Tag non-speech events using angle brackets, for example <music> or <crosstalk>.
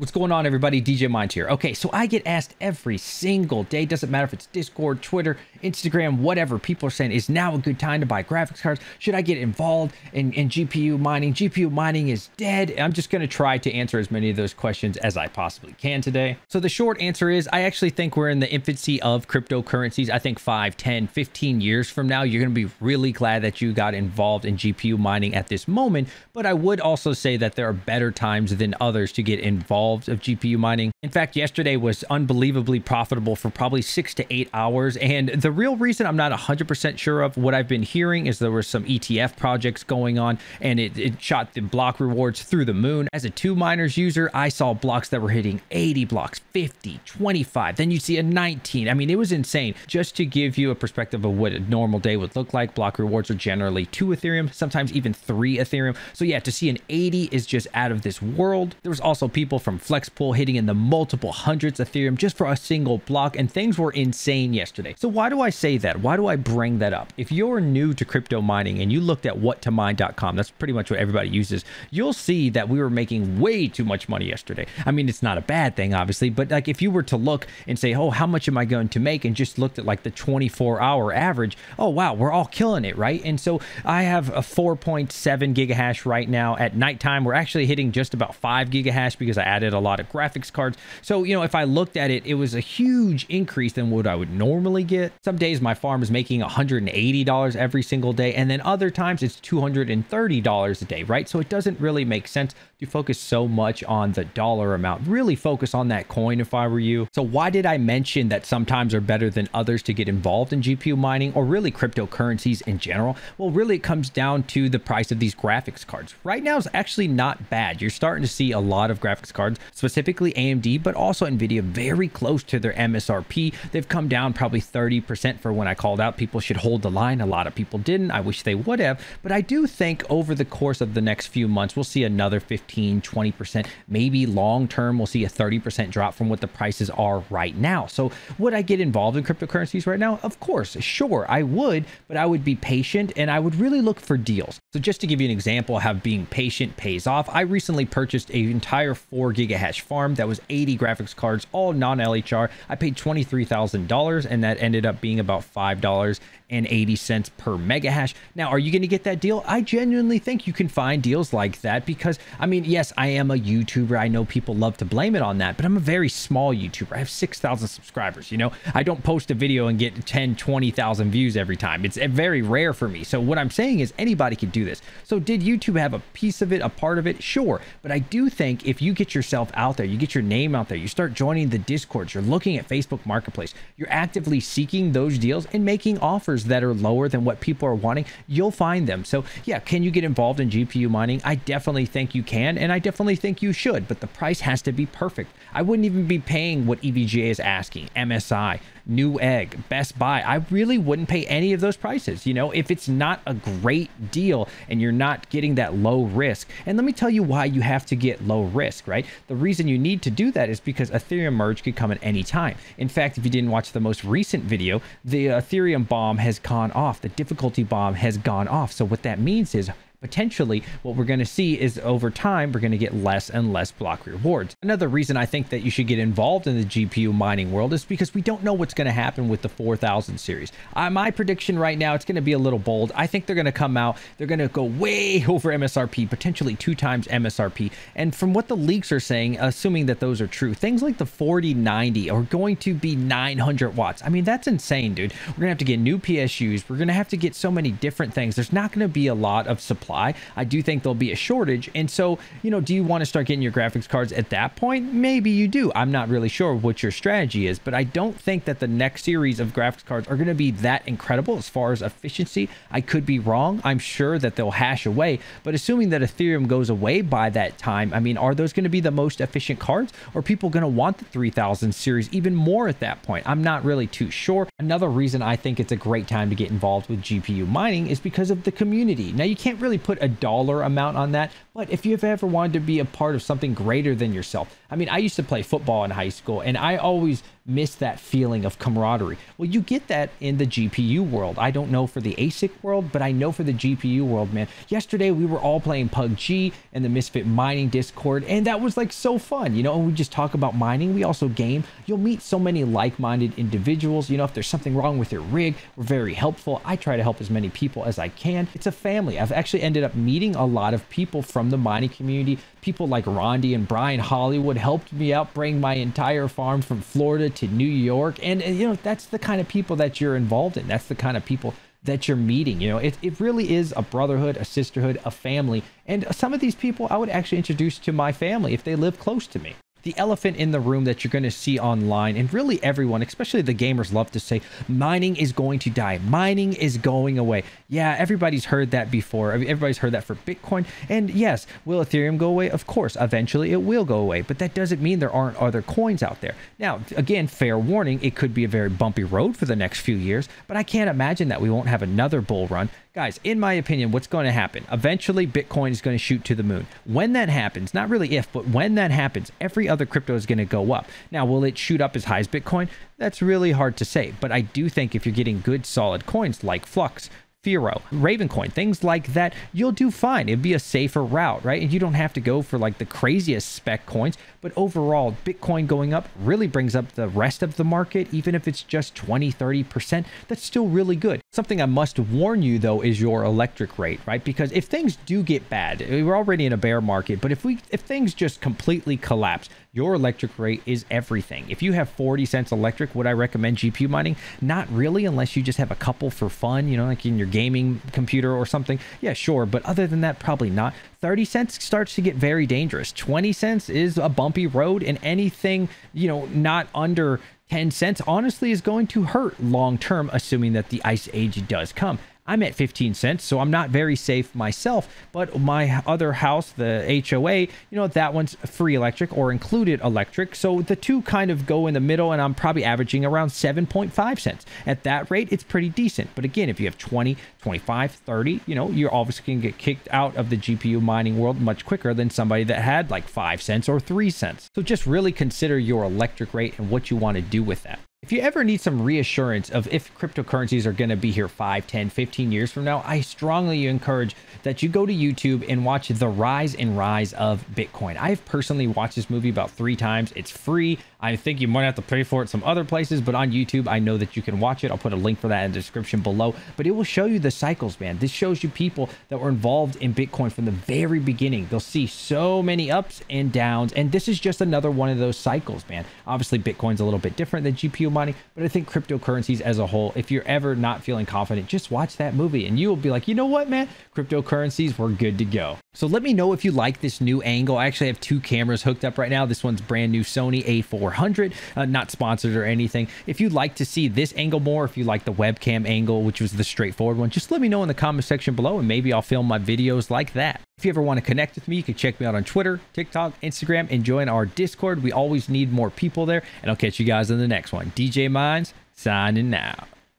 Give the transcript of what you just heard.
What's going on, everybody? DJ Mines here. Okay, so I get asked every single day, doesn't matter if it's Discord, Twitter, Instagram, whatever, people are saying, is now a good time to buy graphics cards? Should I get involved in, in GPU mining? GPU mining is dead. I'm just going to try to answer as many of those questions as I possibly can today. So the short answer is I actually think we're in the infancy of cryptocurrencies. I think 5, 10, 15 years from now, you're going to be really glad that you got involved in GPU mining at this moment. But I would also say that there are better times than others to get involved of GPU mining. In fact, yesterday was unbelievably profitable for probably six to eight hours. And the real reason I'm not 100% sure of what I've been hearing is there were some ETF projects going on and it, it shot the block rewards through the moon. As a 2Miners user, I saw blocks that were hitting 80 blocks, 50, 25. Then you see a 19. I mean, it was insane. Just to give you a perspective of what a normal day would look like, block rewards are generally two Ethereum, sometimes even three Ethereum. So yeah, to see an 80 is just out of this world. There was also people from Flexpool hitting in the multiple hundreds of Ethereum just for a single block, and things were insane yesterday. So why do I say that? Why do I bring that up? If you're new to crypto mining and you looked at whattomine.com, that's pretty much what everybody uses, you'll see that we were making way too much money yesterday. I mean, it's not a bad thing, obviously, but like if you were to look and say, oh, how much am I going to make? And just looked at like the 24 hour average, oh, wow, we're all killing it, right? And so I have a 4.7 gigahash right now at nighttime. We're actually hitting just about 5 gigahash because I added a lot of graphics cards. So, you know, if I looked at it, it was a huge increase than what I would normally get. Some days my farm is making $180 every single day, and then other times it's $230 a day, right? So it doesn't really make sense to focus so much on the dollar amount. Really focus on that coin if I were you. So why did I mention that sometimes are better than others to get involved in GPU mining or really cryptocurrencies in general? Well, really it comes down to the price of these graphics cards. Right now is actually not bad. You're starting to see a lot of graphics cards specifically AMD, but also NVIDIA very close to their MSRP. They've come down probably 30% for when I called out people should hold the line. A lot of people didn't. I wish they would have, but I do think over the course of the next few months, we'll see another 15, 20%, maybe long term, we'll see a 30% drop from what the prices are right now. So would I get involved in cryptocurrencies right now? Of course, sure, I would, but I would be patient and I would really look for deals. So just to give you an example how being patient pays off, I recently purchased an entire four gigahash Hash farm that was 80 graphics cards, all non-LHR. I paid $23,000 and that ended up being about $5 and 80 cents per mega hash. Now, are you going to get that deal? I genuinely think you can find deals like that because, I mean, yes, I am a YouTuber. I know people love to blame it on that, but I'm a very small YouTuber. I have 6,000 subscribers, you know? I don't post a video and get 10, 20,000 views every time. It's eh, very rare for me. So what I'm saying is anybody can do this. So did YouTube have a piece of it, a part of it? Sure. But I do think if you get yourself out there, you get your name out there, you start joining the discords, you're looking at Facebook Marketplace, you're actively seeking those deals and making offers that are lower than what people are wanting, you'll find them. So yeah, can you get involved in GPU mining? I definitely think you can, and I definitely think you should, but the price has to be perfect. I wouldn't even be paying what EVGA is asking, MSI, Newegg, Best Buy. I really wouldn't pay any of those prices. You know, if it's not a great deal and you're not getting that low risk. And let me tell you why you have to get low risk, right? The reason you need to do that is because Ethereum merge could come at any time. In fact, if you didn't watch the most recent video, the Ethereum bomb has gone off. The difficulty bomb has gone off. So what that means is potentially what we're going to see is over time we're going to get less and less block rewards. Another reason i think that you should get involved in the gpu mining world is because we don't know what's going to happen with the 4000 series. Uh, my prediction right now it's going to be a little bold. I think they're going to come out they're going to go way <laughs> over msrp potentially two times msrp and from what the leaks are saying assuming that those are true things like the 4090 are going to be 900 watts. I mean that's insane dude. We're going to have to get new psus we're going to have to get so many different things. There's not going to be a lot of supply supply. I do think there'll be a shortage. And so, you know, do you want to start getting your graphics cards at that point? Maybe you do. I'm not really sure what your strategy is, but I don't think that the next series of graphics cards are going to be that incredible as far as efficiency. I could be wrong. I'm sure that they'll hash away, but assuming that Ethereum goes away by that time, I mean, are those going to be the most efficient cards or people going to want the 3000 series even more at that point? I'm not really too sure. Another reason I think it's a great time to get involved with GPU mining is because of the community. Now, you can't really put a dollar amount on that, but if you've ever wanted to be a part of something greater than yourself, I mean, I used to play football in high school, and I always miss that feeling of camaraderie. Well, you get that in the GPU world. I don't know for the ASIC world, but I know for the GPU world, man. Yesterday we were all playing PUBG and the Misfit Mining Discord, and that was like so fun, you know. And we just talk about mining. We also game. You'll meet so many like-minded individuals. You know, if there's something wrong with your rig, we're very helpful. I try to help as many people as I can. It's a family. I've actually ended up meeting a lot of people from the mining community. People like Rondi and Brian Hollywood helped me out bring my entire farm from Florida to New York. And, and, you know, that's the kind of people that you're involved in. That's the kind of people that you're meeting. You know, it, it really is a brotherhood, a sisterhood, a family. And some of these people I would actually introduce to my family if they live close to me the elephant in the room that you're going to see online and really everyone especially the gamers love to say mining is going to die mining is going away. Yeah everybody's heard that before. Everybody's heard that for bitcoin and yes will ethereum go away? Of course eventually it will go away but that doesn't mean there aren't other coins out there. Now again fair warning it could be a very bumpy road for the next few years but i can't imagine that we won't have another bull run Guys, in my opinion, what's going to happen? Eventually, Bitcoin is going to shoot to the moon. When that happens, not really if, but when that happens, every other crypto is going to go up. Now, will it shoot up as high as Bitcoin? That's really hard to say. But I do think if you're getting good, solid coins like Flux, Firo, Ravencoin, things like that, you'll do fine. It'd be a safer route, right? And you don't have to go for like the craziest spec coins. But overall, Bitcoin going up really brings up the rest of the market, even if it's just 20, 30%. That's still really good. Something I must warn you though is your electric rate, right? Because if things do get bad, we're already in a bear market, but if we if things just completely collapse, your electric rate is everything. If you have 40 cents electric, would I recommend GPU mining? Not really, unless you just have a couple for fun, you know, like in your gaming computer or something. Yeah, sure. But other than that, probably not. 30 cents starts to get very dangerous. 20 cents is a bumpy road, and anything, you know, not under 10 cents honestly is going to hurt long term, assuming that the ice age does come. I'm at 15 cents, so I'm not very safe myself. But my other house, the HOA, you know, that one's free electric or included electric. So the two kind of go in the middle, and I'm probably averaging around 7.5 cents. At that rate, it's pretty decent. But again, if you have 20, 25, 30, you know, you're obviously going to get kicked out of the GPU mining world much quicker than somebody that had like 5 cents or 3 cents. So just really consider your electric rate and what you want to do with that. If you ever need some reassurance of if cryptocurrencies are going to be here 5, 10, 15 years from now, I strongly encourage that you go to YouTube and watch The Rise and Rise of Bitcoin. I've personally watched this movie about three times. It's free. I think you might have to pay for it some other places, but on YouTube, I know that you can watch it. I'll put a link for that in the description below. But it will show you the cycles, man. This shows you people that were involved in Bitcoin from the very beginning. They'll see so many ups and downs, and this is just another one of those cycles, man. Obviously, Bitcoin's a little bit different than GPU money, but I think cryptocurrencies as a whole, if you're ever not feeling confident, just watch that movie and you will be like, you know what, man? Cryptocurrencies, we're good to go. So let me know if you like this new angle. I actually have two cameras hooked up right now. This one's brand new Sony a400, uh, not sponsored or anything. If you'd like to see this angle more, if you like the webcam angle, which was the straightforward one, just let me know in the comment section below and maybe I'll film my videos like that. If you ever want to connect with me, you can check me out on Twitter, TikTok, Instagram, and join our Discord. We always need more people there. And I'll catch you guys in the next one. DJ Mines, signing out.